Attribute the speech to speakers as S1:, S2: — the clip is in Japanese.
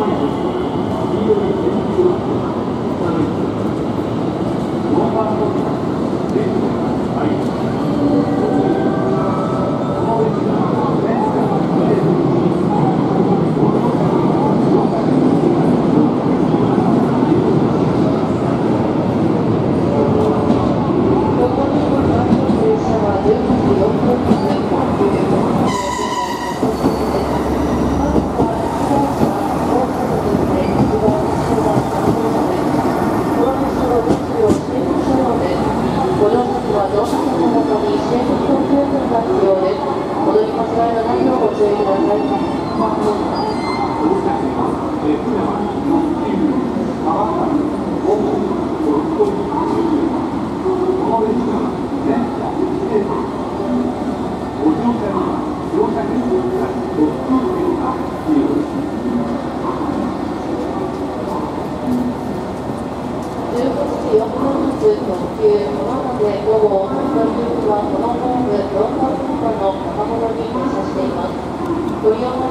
S1: Música
S2: ご乗車に乗車に乗車に乗に車に乗車に乗車に
S1: 乗乗車に乗車車車乗車に車
S2: 時4分45球、まもなく午後8分はこのホーム4番線の中ほに停車しています。